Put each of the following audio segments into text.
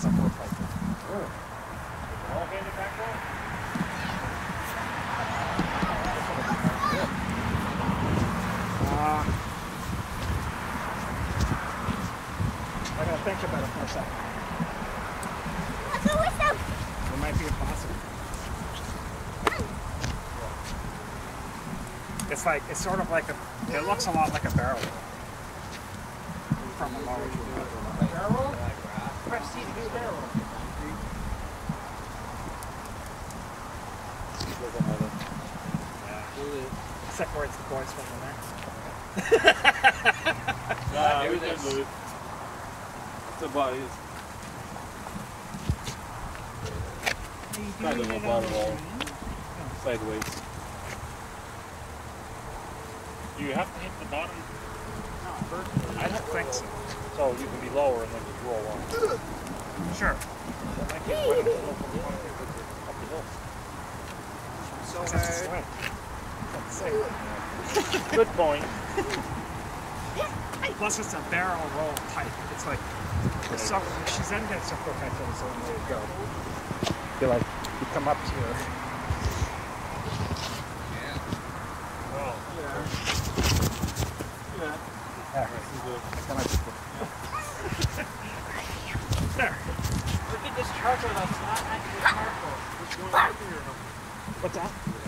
pipe. All-handed backbone? Uh, I gotta think about it for a second. It might be impossible. It's like it's sort of like a. It looks a lot like a barrel from a to Barrel? Press C to do barrel. Except where it's the boys from the next. Nah, we can do it. It's about it. Kind of a bottom wall. Sideways. Do you have to hit the bottom first? I don't think so. So you can be lower and then just roll on. Sure. That might be a way to the bottom up the hill. So hard. Let's. Good point. Plus, it's a barrel roll type. It's like so. Shizenden support pipe is the only way to go. You like you come up here. Oh, There. Come up. There. Look at this charcoal that's not actually charcoal. It's going over here. What's that?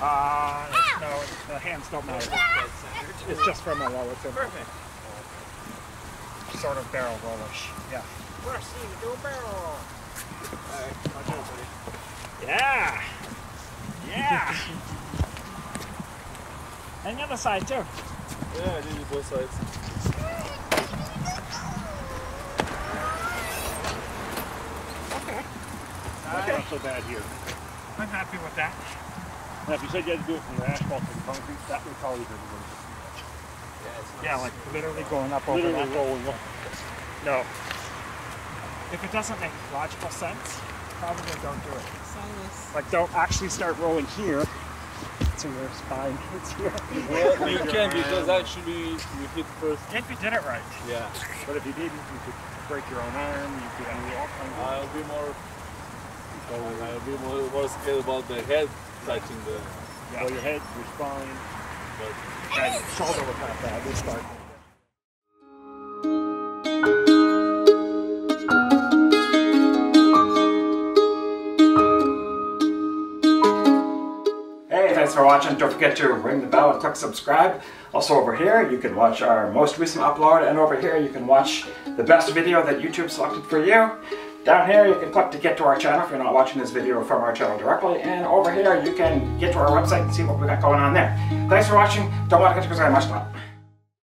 Uh, no, the hands don't matter. It's just from a lower to Perfect. sort of barrel rollish. Yeah. Press C to do a barrel roll. Alright, watch out, buddy. Yeah. Yeah. and the other side too. Yeah, I did it both sides. Okay. Not so bad here. I'm happy with that. Now, if you said you had to do it from the asphalt to the concrete, that would probably be the worst. Yeah, like literally going up over Literally that. rolling up. No. If it doesn't make logical sense, probably don't do it. Like don't actually start rolling here. So your spine hits here. Well, you can because actually you hit first. If you did it right. Yeah. But if you didn't, you could break your own arm, you could do all kinds of I'll be more. I'll be more, more scared about the head touching the. Well, your head, your spine, But and shoulder was not bad. We'll start. Hey, thanks for watching. Don't forget to ring the bell and click subscribe. Also over here, you can watch our most recent upload, and over here you can watch the best video that YouTube selected for you. Down here, you can click to get to our channel if you're not watching this video from our channel directly, and over here you can get to our website and see what we got going on there. Thanks for watching. Don't want to get to much.